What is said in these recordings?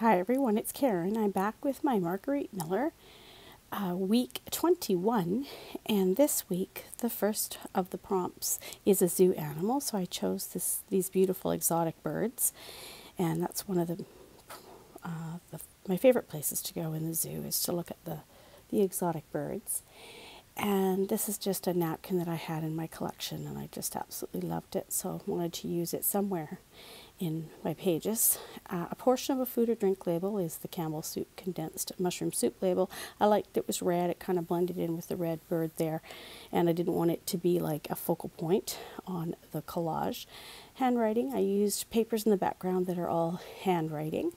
Hi everyone, it's Karen. I'm back with my Margarete Miller, uh, week 21, and this week the first of the prompts is a zoo animal. So I chose this these beautiful exotic birds, and that's one of the, uh, the my favorite places to go in the zoo is to look at the the exotic birds. And this is just a napkin that I had in my collection, and I just absolutely loved it. So I wanted to use it somewhere in my pages. Uh, a portion of a food or drink label is the Campbell Soup condensed mushroom soup label. I liked it was red, it kind of blended in with the red bird there, and I didn't want it to be like a focal point on the collage. Handwriting, I used papers in the background that are all handwriting.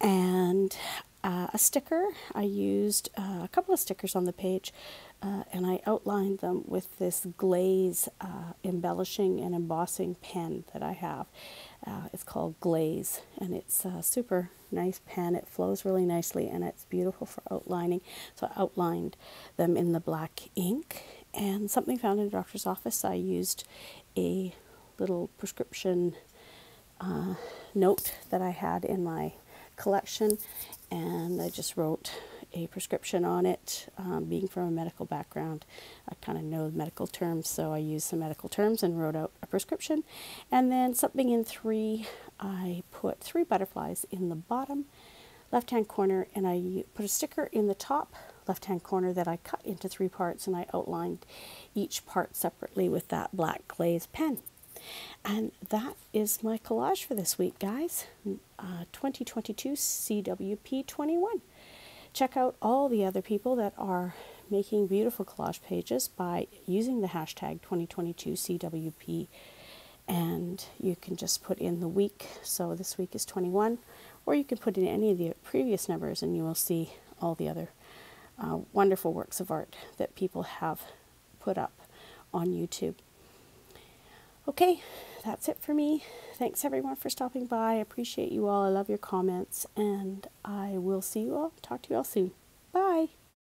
And uh, a sticker, I used uh, a couple of stickers on the page uh, and I outlined them with this glaze uh, embellishing and embossing pen that I have. Uh, it's called Glaze, and it's a super nice pen. It flows really nicely, and it's beautiful for outlining. So I outlined them in the black ink. And something found in a doctor's office, I used a little prescription uh, note that I had in my collection, and I just wrote a prescription on it. Um, being from a medical background, I kind of know medical terms, so I used some medical terms and wrote out a prescription. And then something in three, I put three butterflies in the bottom left hand corner, and I put a sticker in the top left hand corner that I cut into three parts, and I outlined each part separately with that black glaze pen. And that is my collage for this week, guys. Uh, 2022 CWP 21. Check out all the other people that are making beautiful collage pages by using the hashtag 2022CWP. And you can just put in the week. So this week is 21, or you can put in any of the previous numbers and you will see all the other uh, wonderful works of art that people have put up on YouTube. Okay, that's it for me. Thanks everyone for stopping by. I appreciate you all. I love your comments, and I will see you all. Talk to you all soon.